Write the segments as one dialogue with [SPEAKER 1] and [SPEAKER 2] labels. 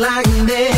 [SPEAKER 1] like this.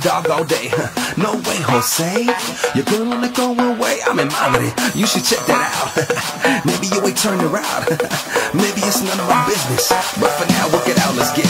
[SPEAKER 2] dog all day. No way, Jose. Your girl only going way. I'm in Madrid. You should check that out. Maybe you ain't turned around. Maybe it's none of my business. But for now, work it out. Let's get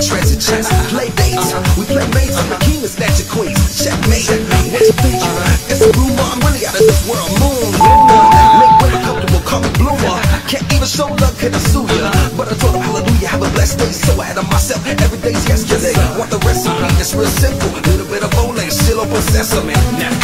[SPEAKER 3] treasure chest. Play dates, we play mates. I'm the
[SPEAKER 4] king of snatching queens. Checkmate, what you think? It's a rumor, I'm really out of this world. Moon, Luna, make way comfortable, call me bloomer. Can't even show love, can I sue ya? But I told him hallelujah, have a blessed day. So I had of myself, every day's yesterday. Want the recipe? It's real simple. Little bit of bowling, still open sesame. Now